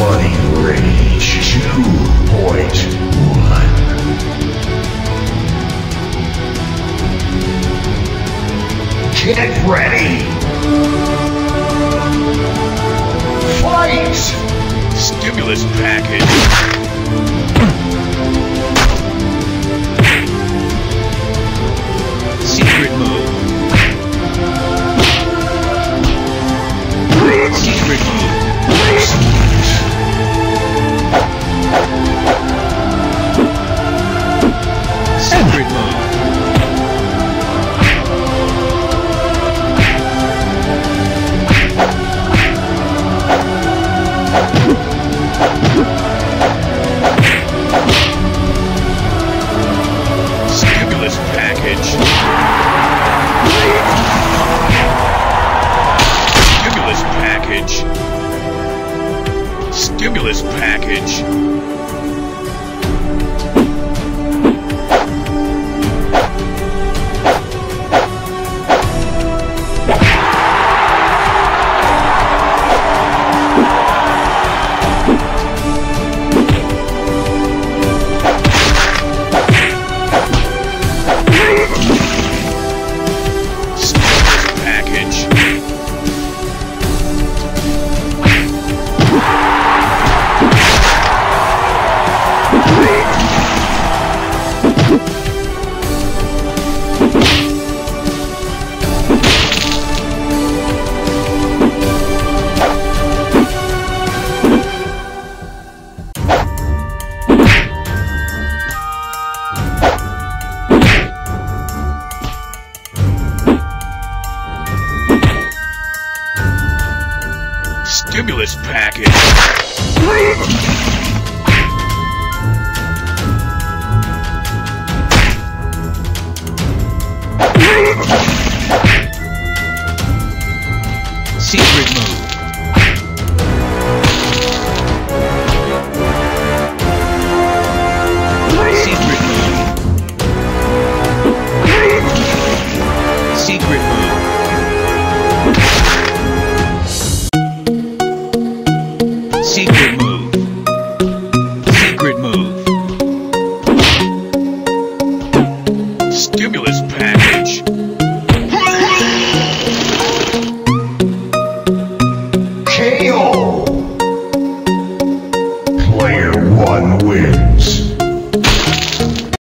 Bloody Rage 2.1. Get ready! Fight! Stimulus package. Stimulus package. Stimulus package. Stimulus package. Secret Secret